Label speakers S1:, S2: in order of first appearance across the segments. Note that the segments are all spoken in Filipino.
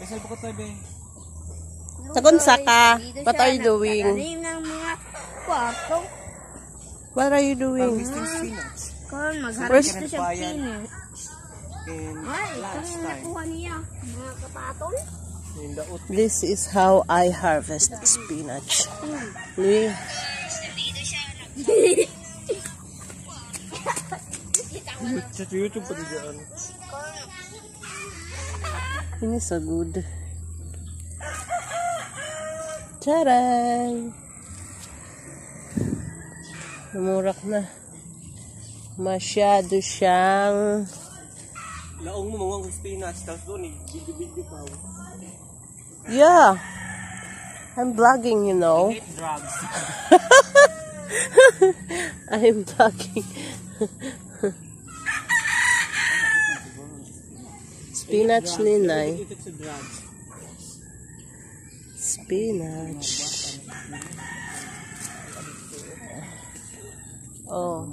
S1: Bisal ko to, be.
S2: Tagunsa ka. What are you doing? What are you doing?
S1: Harvesting spinach.
S2: Where's-
S3: mag-harvest siya spinach. Ay,
S1: time,
S3: nakuha niya. Mga kapatol.
S2: This is how I harvest spinach. Louis.
S1: Sa YouTube pa dyan.
S2: Ini so good. Charan! Namurak na. Masyado siyang
S1: Laong mo mawang spinach, tapos doon, eh, video-video pa.
S2: Yeah. I'm vlogging, you know.
S1: Hate drugs.
S2: I'm vlogging. Spinach ni Nay. Spinach. Oh.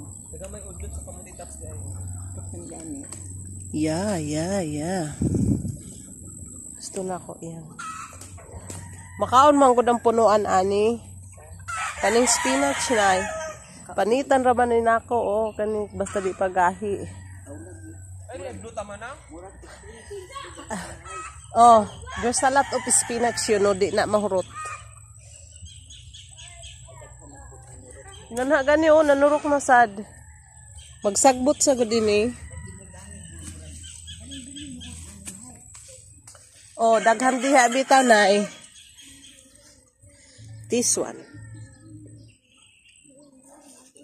S2: Yeah, yeah, yeah. Gusto na ko yan. Makaon man ko ng punuan, ani. Kaning spinach na Panitan raman ni nako, oh. Kaning basta di pagahi.
S1: Ay, nagluto tama na?
S2: Oh, there's a lot of spinach yun, no? Di na mahurot. Nanha gani, oh. Nanurok na sad. Magsagbot sa din eh. Oh, daghan diha bitaw na eh. This one.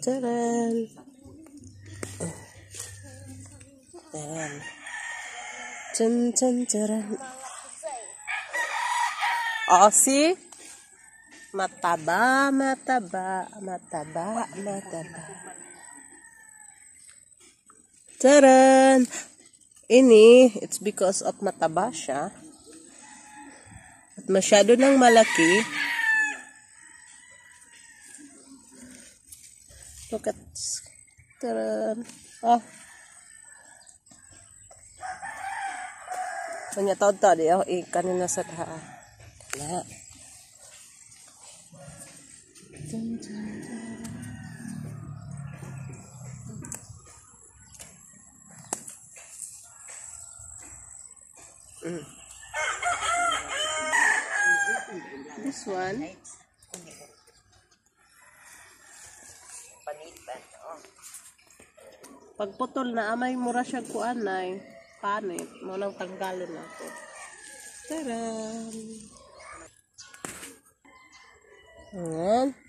S2: Taran. Taran. Chan chan taran. Oh, see? Mataba, mataba, mataba, mataba. Taran! Ini, it's because of mataba siya. At masyado nang malaki. Look at. Taran! Oh. Kanya taon to, di ako ikanin na sa daha. Na. This one. Pagputol na amay mura siya kuan nay. Panit. Mo nang tanggalon ako. Taran! Ayan.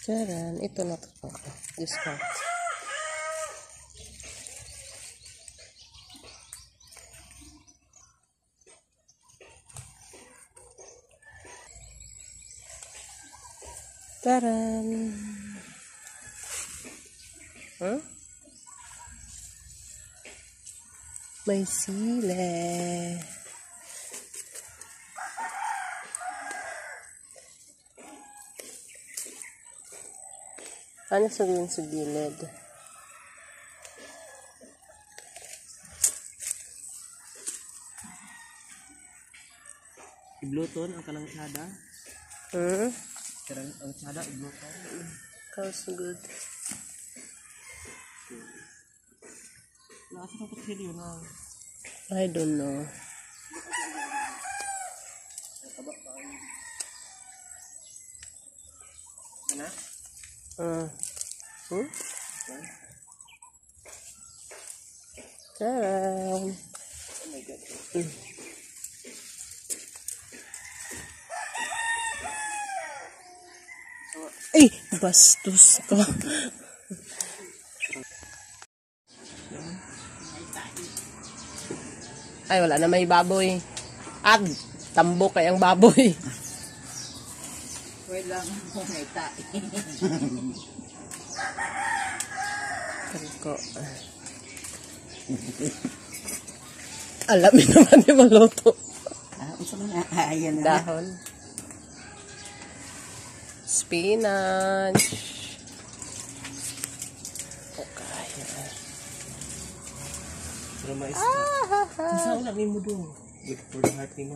S2: Taran. Ito na to. This part. Taran. Huh? May sile. Ano sabihin sa gilid?
S1: Ibluton ang kalang tsada.
S2: Hmm?
S1: Karang ang tsada, ibluton.
S2: Good?
S1: Nasa ng kutsilyo na.
S2: I don't know.
S1: Ano?
S2: Uh, hmm? Taran. Hmm. Ay, bastos ka. Ay, wala na may baboy. At, tambok kay ang baboy.
S4: Wait lang kung may tae.
S2: Ko. Alam mo naman ni maluto.
S4: Ah, unsa man ayan na.
S2: Dahon. Spinach. Okay.
S1: Pero mais ka. Isa ulang ni mo doon. Good for the heart ni.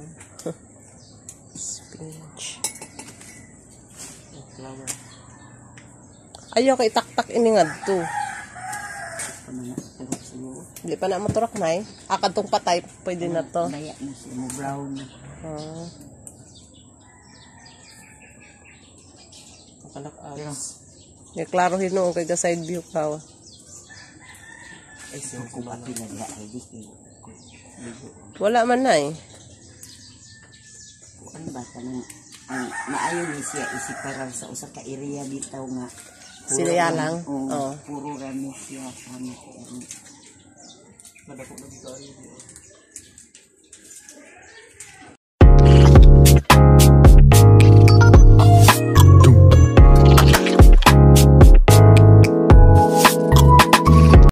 S2: Spinach.
S1: Oh, flower.
S2: Ayaw kay taktak ini nga to. Hindi pa na maturak na eh. Akad tong patay, pwede na to.
S4: Laya na siya mo brown.
S2: Ah.
S1: Makalak alas.
S2: May klaro hinuong kay ka side view ka.
S1: Ay, siya
S4: pati na diha ay
S2: Wala man na eh.
S4: kuan ba tanang ang maayo ni siya isiparar sa usa ka area bitaw nga
S2: Sinaya lang?
S4: Oo,
S2: Oo.
S4: puro rami siya kami ano.
S1: Madako na dito ay.